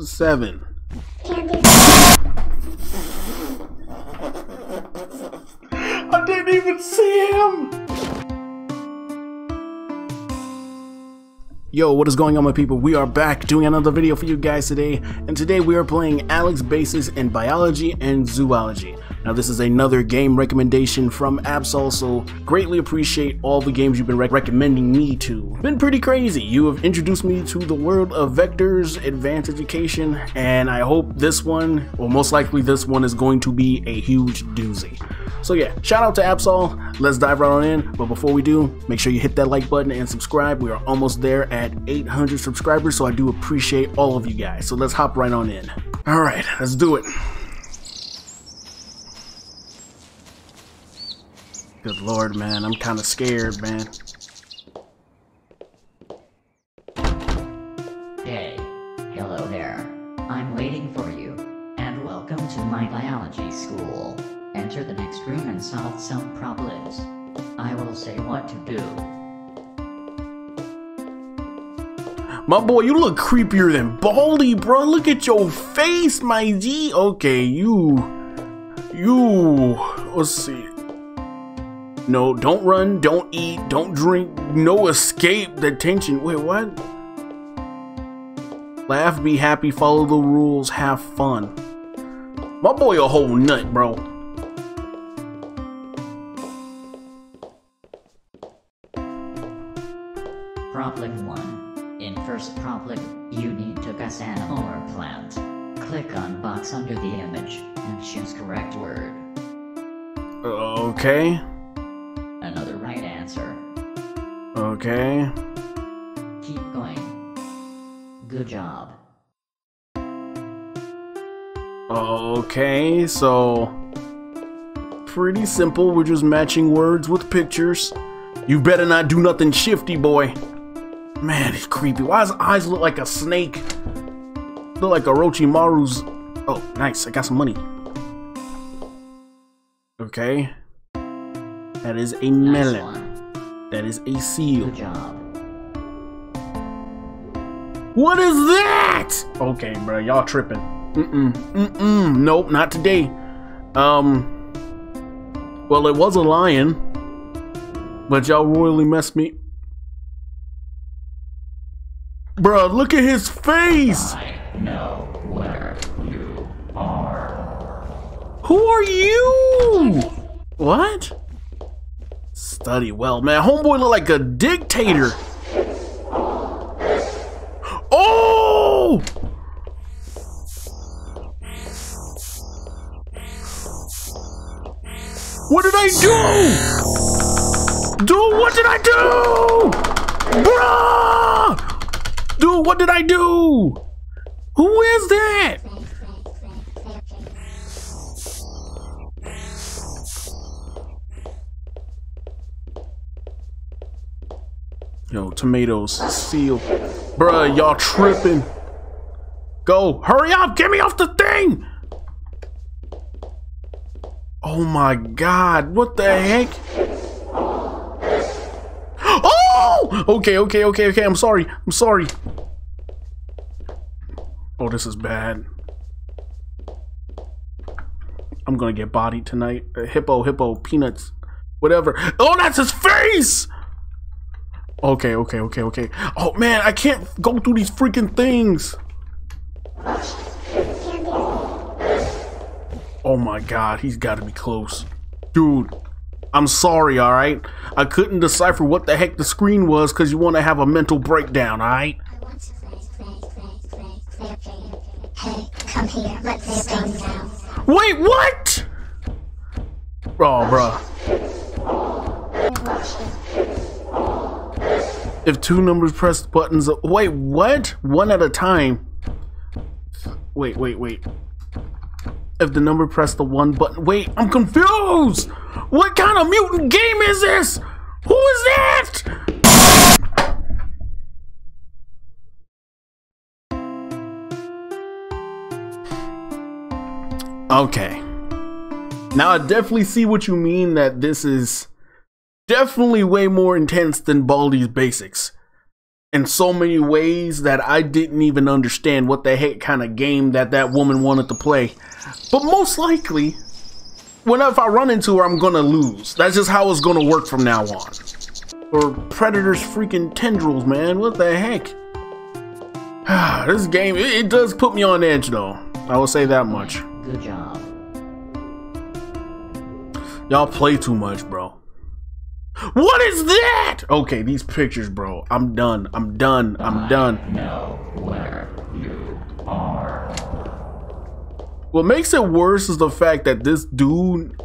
seven. I didn't even see him! Yo, what is going on my people? We are back doing another video for you guys today, and today we are playing Alex Basics in Biology and Zoology. Now this is another game recommendation from Absol, so greatly appreciate all the games you've been rec recommending me to. Been pretty crazy. You have introduced me to the world of Viktor's, advanced education, and I hope this one, or most likely this one, is going to be a huge doozy. So yeah, shout out to Absol. Let's dive right on in. But before we do, make sure you hit that like button and subscribe. We are almost there at 800 subscribers, so I do appreciate all of you guys. So let's hop right on in. All right, let's do it. Good lord, man, I'm kind of scared, man. Hey, hello there. I'm waiting for you, and welcome to my biology school. Enter the next room and solve some problems. I will say what to do. My boy, you look creepier than Baldi, bro. Look at your face, my G. Okay, you, you. Let's see. No, don't run, don't eat, don't drink, no escape detention. Wait, what? Laugh, be happy, follow the rules, have fun. My boy a whole nut, bro. Problem 1. In first problem, you need to guess animal or plant. Click on box under the image, and choose correct word. Okay, okay. Keep going. Good job. Okay, so pretty simple. We're just matching words with pictures. You better not do nothing shifty, boy. Man, it's creepy. Why his eyes look like a snake? Look like Orochimaru's. Oh, nice. I got some money. Okay. That is a Nice melon. one. That is a seal. Good job. What is that? Okay, bro, y'all tripping. Mm-mm, mm-mm, nope, not today. Um, well, it was a lion, but y'all royally messed me. Bro, look at his face. I know where you are. Who are you? What? Study well, man. Homeboy look like a dictator. Oh! What did I do? Dude, what did I do? Bruh! Dude, what did I do? Who is that? Yo, tomatoes, seal. Bruh, y'all tripping. Go, hurry up, get me off the thing! Oh my god, what the heck? Oh! Okay, okay, okay, okay, I'm sorry, I'm sorry. Oh, this is bad. I'm gonna get bodied tonight. Uh, hippo, hippo, peanuts, whatever. Oh, that's his face! Okay, okay, okay, okay. Oh man, I can't go through these freaking things. Oh my god, he's got to be close. Dude, I'm sorry, alright? I couldn't decipher what the heck the screen was because you want to have a mental breakdown, alright? Hey, come here, let's stay now. Wait, what? Oh, bruh. If two numbers press buttons, wait, what? One at a time. Wait, wait, wait. If the number press the one button, wait, I'm confused. What kind of mutant game is this? Who is that? Okay. Now I definitely see what you mean that this is definitely way more intense than Baldi's Basics. in so many ways that I didn't even understand what the heck kind of game that that woman wanted to play. But most likely, whenever I run into her, I'm gonna lose. That's just how it's gonna work from now on. Or Predator's freaking tendrils, man. What the heck? this game, it, it does put me on edge, though. I will say that much. Good job. Y'all play too much, bro. What is that? Okay, these pictures, bro. I'm done. I'm done. I'm done. Know where you are. What makes it worse is the fact that this dude,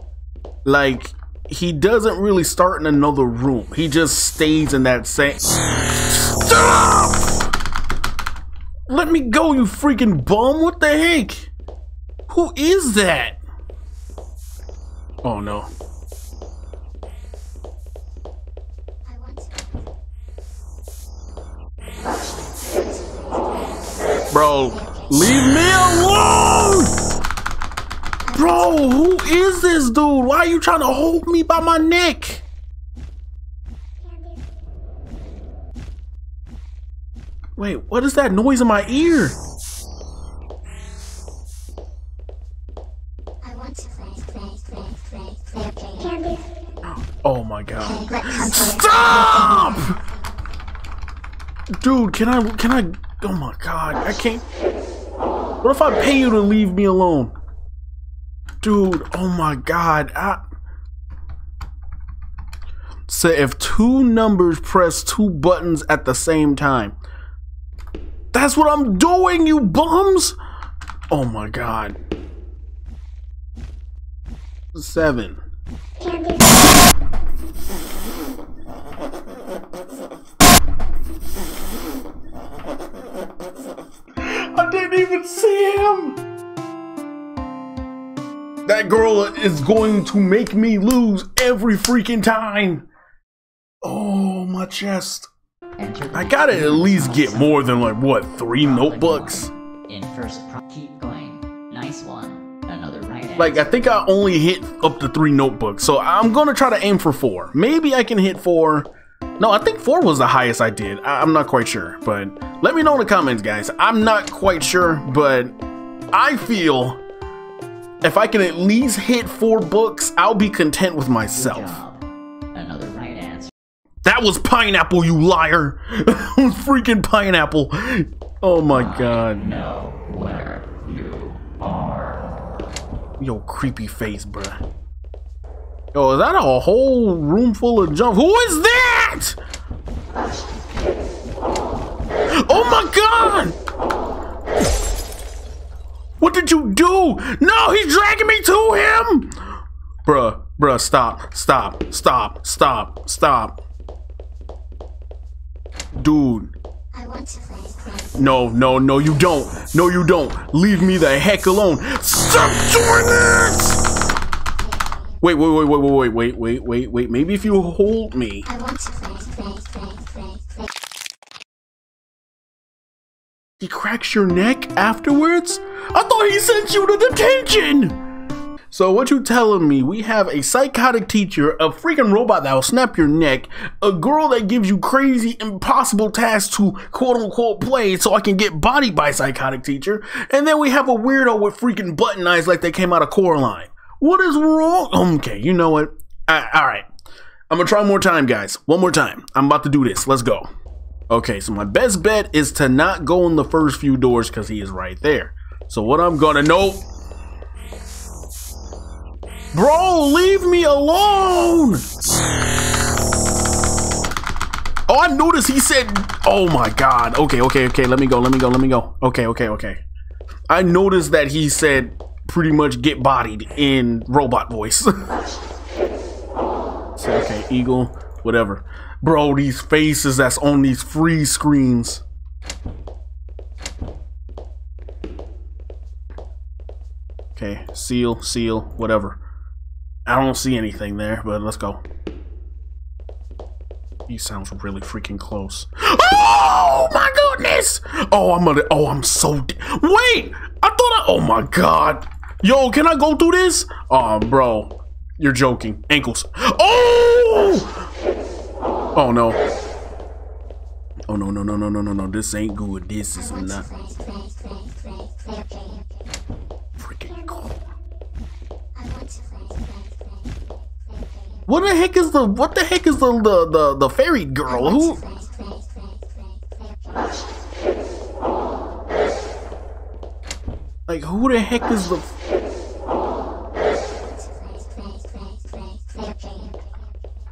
like, he doesn't really start in another room. He just stays in that same. Stop! Let me go, you freaking bum! What the heck? Who is that? Oh no. Bro, leave me alone! Bro, who is this dude? Why are you trying to hold me by my neck? Wait, what is that noise in my ear? Oh my god. Hey, let come here. Stop! Dude, can I can I oh my god, I can't What if I pay you to leave me alone? Dude, oh my god. I So if two numbers press two buttons at the same time. That's what I'm doing, you bums! Oh my god. Seven. Him. That girl is going to make me lose every freaking time. Oh, my chest. I gotta at least get more than like what three notebooks. In first keep going. Nice one. Another right Like I think I only hit up to three notebooks, so I'm gonna try to aim for four. Maybe I can hit four. No, I think four was the highest I did. I- I'm not quite sure, but let me know in the comments, guys. I'm not quite sure, but I feel if I can at least hit four books, I'll be content with myself. Another right answer. That was pineapple, you liar! freaking pineapple. Oh my god. Know where you are. Yo, creepy face, bruh. Yo, is that a whole room full of junk? Who is that? Oh my god! What did you do? No, he's dragging me to him! Bruh, bruh, stop, stop, stop, stop, stop. Dude, I want to play, play. no, no, no, you don't. No, you don't. Leave me the heck alone. Stop doing this! Wait, wait, wait, wait, wait, wait, wait, wait, wait. Maybe if you hold me. I want to play, play, play, play, play. He cracks your neck afterwards? I thought he sent you to detention! So what you telling me? We have a psychotic teacher, a freaking robot that will snap your neck, a girl that gives you crazy, impossible tasks to quote unquote play so I can get bodied by psychotic teacher, and then we have a weirdo with freaking button eyes like they came out of Coraline. What is wrong? Okay, you know what? Uh, Alright. I'm gonna try one more time, guys. One more time. I'm about to do this. Let's go. Okay, so my best bet is to not go in the first few doors because he is right there. So what I'm gonna nope. Bro, leave me alone! Oh, I noticed he said, oh my god. Okay, okay, okay, let me go, let me go, let me go. Okay, okay, okay. I noticed that he said pretty much get bodied in robot voice. so, okay, eagle, whatever. Bro, these faces that's on these free screens. Okay, seal, seal, whatever. I don't see anything there, but let's go. He sounds really freaking close. Oh my goodness! Oh, I'm gonna. Oh, I'm so. Wait! I thought I. Oh my god. Yo, can I go through this? Oh, bro. You're joking. Ankles. Oh! Oh no. Oh no no no no no no no! This ain't good. This is not freaking cool. What the heck is the what the heck is the the the, the fairy girl? Who? Like who the heck is the?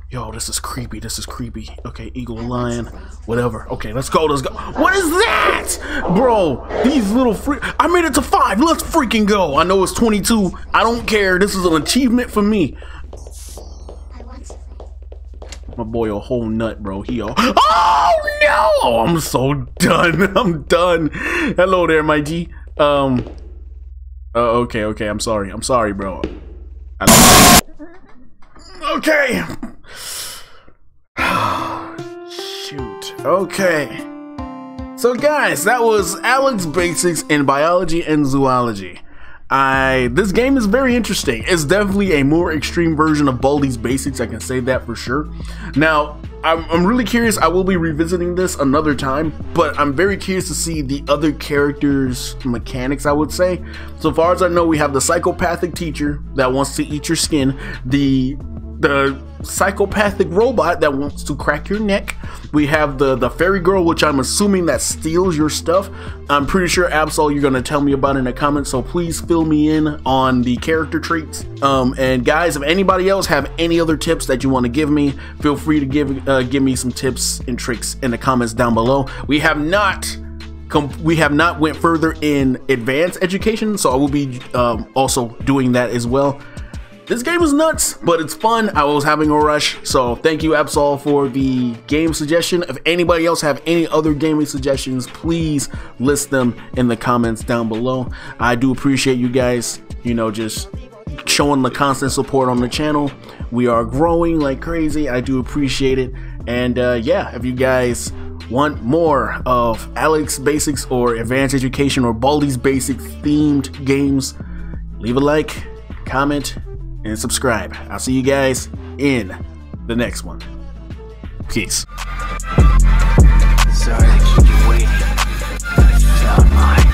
Yo, this is creepy. This is creepy. Okay, eagle, lion, whatever. Okay, let's go. Let's go. What is that, bro? These little freak. I made it to five. Let's freaking go. I know it's 22. I don't care. This is an achievement for me. My boy a whole nut, bro. He all. Oh no! I'm so done. I'm done. Hello there, my G. Um. Uh, okay, okay. I'm sorry. I'm sorry, bro. Okay. Shoot. Okay. So guys, that was Alex Basics in biology and zoology. I this game is very interesting. It's definitely a more extreme version of Baldi's Basics. I can say that for sure. Now, I'm, I'm really curious. I will be revisiting this another time, but I'm very curious to see the other characters' mechanics. I would say. So far as I know, we have the psychopathic teacher that wants to eat your skin. The the psychopathic robot that wants to crack your neck. We have the the fairy girl, which I'm assuming that steals your stuff. I'm pretty sure Absol you're gonna tell me about in the comments, so please fill me in on the character traits. Um, and guys, if anybody else have any other tips that you want to give me, feel free to give uh, give me some tips and tricks in the comments down below. We have not come we have not went further in advanced education, so I will be um, also doing that as well. This game is nuts, but it's fun. I was having a rush, so thank you Absol for the game suggestion. If anybody else have any other gaming suggestions, please list them in the comments down below. I do appreciate you guys, you know, just showing the constant support on the channel. We are growing like crazy. I do appreciate it. And uh, yeah, if you guys want more of Alex Basics or Advanced Education or Baldi's Basics themed games, leave a like, comment, and subscribe. I'll see you guys in the next one. Peace. Sorry to keep you waiting. It's not mine.